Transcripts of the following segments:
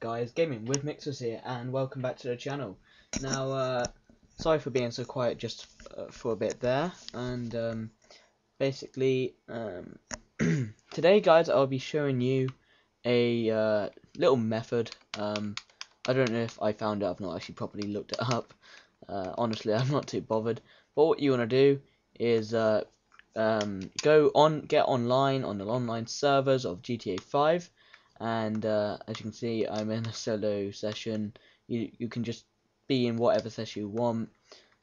guys, Gaming with Mixers here, and welcome back to the channel. Now, uh, sorry for being so quiet just uh, for a bit there, and um, basically, um, today guys, I'll be showing you a uh, little method. Um, I don't know if I found it, I've not actually properly looked it up. Uh, honestly, I'm not too bothered. But what you want to do is uh, um, go on, get online on the online servers of GTA 5 and uh, as you can see I'm in a solo session. You you can just be in whatever session you want.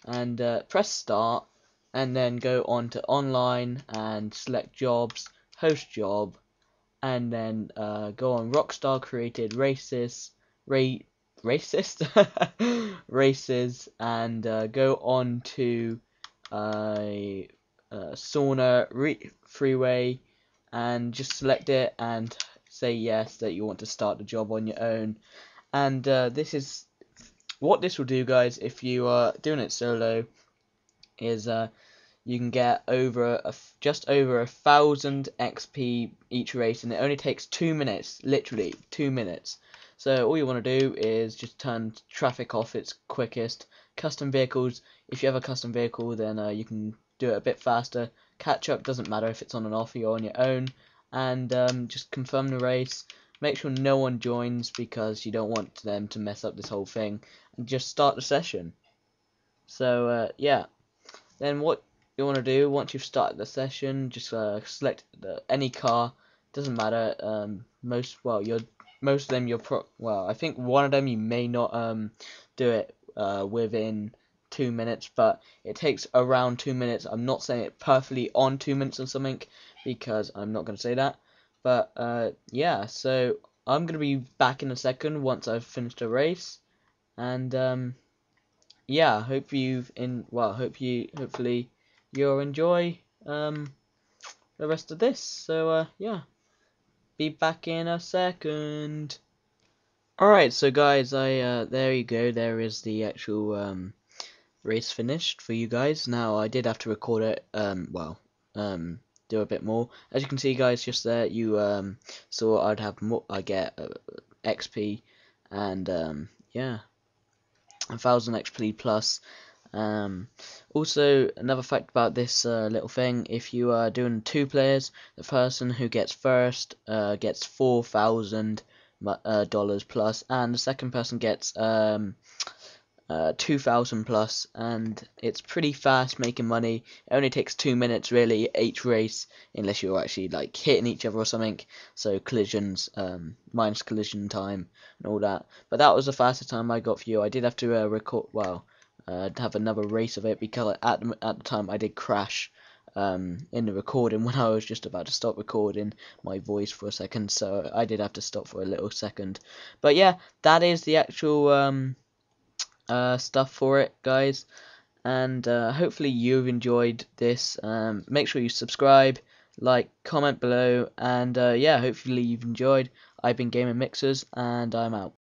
And uh, press start and then go on to online and select jobs host job and then uh, go on Rockstar created races rate racist? Races and uh, go on to uh, uh, Senora Freeway and just select it and say yes that you want to start the job on your own. And uh, this is what this will do guys if you are doing it solo is uh, you can get over a, just over a thousand XP each race and it only takes two minutes literally two minutes. So all you want to do is just turn traffic off its quickest. Custom vehicles if you have a custom vehicle then uh, you can do it a bit faster. Catch up doesn't matter if it's on and off you're on your own and um, just confirm the race. Make sure no one joins because you don't want them to mess up this whole thing. And just start the session. So uh, yeah, then what you want to do once you've started the session, just uh, select the, any car. Doesn't matter. Um, most well, you're most of them you're pro. Well, I think one of them you may not um do it uh, within two minutes, but it takes around two minutes. I'm not saying it perfectly on two minutes or something because I'm not going to say that. But uh, yeah, so I'm going to be back in a second once I've finished a race. And um, yeah, hope you've in well, hope you hopefully you'll enjoy um, the rest of this. So uh, yeah, be back in a second. Alright, so guys, I uh, there you go. There is the actual um, race finished for you guys. Now I did have to record it. Um, well, um, do a bit more. As you can see, guys, just there, you um, saw I'd have more. I get uh, XP, and um, yeah, a thousand XP plus. Um, also, another fact about this uh, little thing: if you are doing two players, the person who gets first uh, gets four thousand uh, dollars plus, and the second person gets um, uh, 2000 plus and it's pretty fast making money. It only takes two minutes really each race unless you're actually like hitting each other or something. So collisions um, minus collision time and all that. But that was the fastest time I got for you. I did have to uh, record well uh, have another race of it because at the, at the time I did crash um, in the recording when I was just about to stop recording my voice for a second. So I did have to stop for a little second. But yeah that is the actual um, uh, stuff for it, guys. And uh, hopefully you've enjoyed this. Um, make sure you subscribe, like, comment below, and uh, yeah, hopefully you've enjoyed. I've been Gaming Mixers, and I'm out.